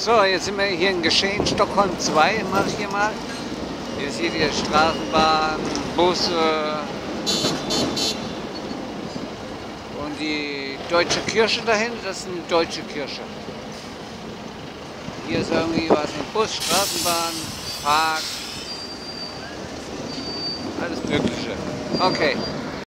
So, jetzt sind wir hier in Geschehen, Stockholm 2 mache ich hier mal. Hier seht ihr Straßenbahn, Busse und die deutsche Kirche dahin, das ist eine deutsche Kirche. Hier ist irgendwie was mit Bus, Straßenbahn, Park, alles Mögliche. Okay.